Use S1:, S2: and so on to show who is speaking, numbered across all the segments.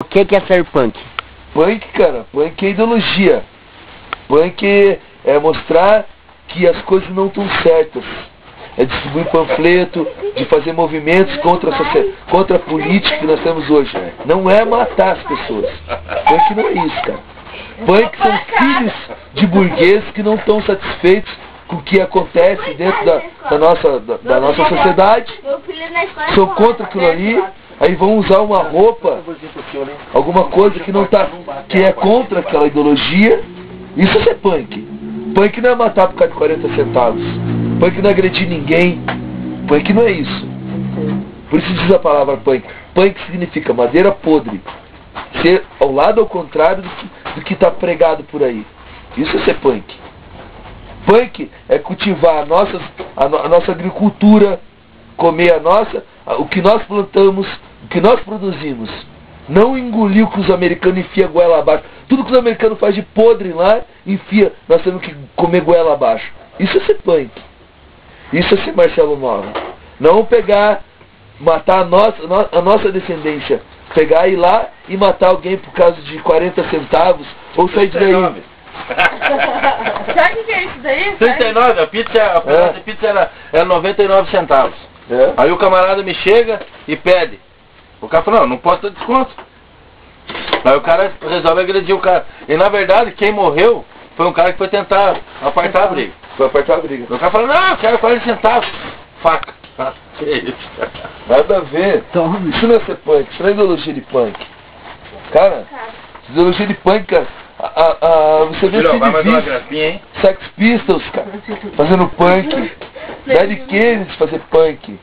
S1: O que, que é ser punk?
S2: Punk, cara, punk é ideologia. Punk é mostrar que as coisas não estão certas. É distribuir panfleto, de fazer movimentos contra a, contra a política que nós temos hoje. Não é matar as pessoas. Punk não é isso, cara. Punk são filhos de burgueses que não estão satisfeitos com o que acontece dentro da, da nossa, da, da nossa sociedade. São contra aquilo ali, aí vão usar uma roupa, alguma coisa que não tá, que é contra aquela ideologia. Isso é ser punk. Punk não é matar por causa de 40 centavos. Punk não é agredir ninguém. Punk não é isso. Por isso diz a palavra punk. Punk significa madeira podre. Ser ao lado ao contrário do que está pregado por aí. Isso é ser punk. Punk é cultivar a nossa, a, no- a nossa agricultura, comer a nossa, o que nós plantamos, o que nós produzimos. Não engolir o que os americanos enfiam goela abaixo. Tudo que os americanos fazem de podre lá, enfia, nós temos que comer goela abaixo. Isso é ser punk. Isso é ser Marcelo Nova. Não pegar, matar a nossa, no- a nossa descendência. Pegar, ir lá e matar alguém por causa de 40 centavos ou sair de daí.
S3: Sabe o que é isso daí?
S4: 39, a pizza, a de pizza era, era 99 centavos.
S2: É?
S4: Aí o camarada me chega e pede. O cara falou, não, não posso dar desconto. Aí o cara resolve agredir o cara. E na verdade, quem morreu foi um cara que foi tentar apartar a briga.
S2: Foi apertar a briga.
S4: O cara falou, não, eu quero 40 centavos. Faca. Ah, que isso, cara.
S2: Nada a ver.
S1: Tome.
S2: Isso não é ser punk, isso não é ideologia de punk. Cara, ideologia de punk, cara. A, a, a- você vê
S4: Filho, vai mais uma gracinha, hein?
S2: Sex Pistols, cara, fazendo punk. Dead Kennedys fazer punk.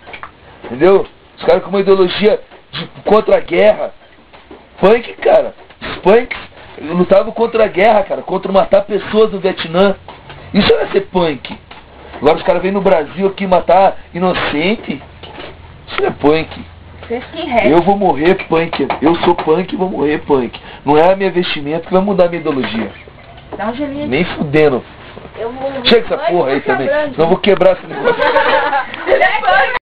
S2: Entendeu? Os caras com uma ideologia de, contra a guerra. Punk, cara. Os punks lutavam contra a guerra, cara. Contra matar pessoas do Vietnã. Isso não é ser punk. Agora os caras vêm no Brasil aqui matar inocente. Isso não é punk. Eu vou morrer punk. Eu sou punk e vou morrer punk. Não é a minha vestimenta que vai mudar a minha ideologia.
S3: Um gelinho.
S2: Nem fudendo. Chega essa porra aí também. Eu vou quebrar esse negócio.
S3: É.